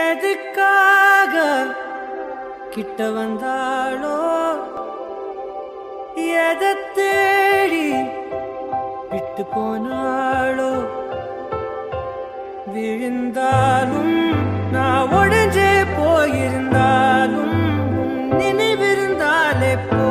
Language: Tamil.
எதுக்காக கிட்ட வந்தாளோ? எதை தேடி விட்டு போனாளோ? விழுந்தாலும் நான் உடஞ்சே போயிருந்தாலும் நினைவிருந்தாலே போ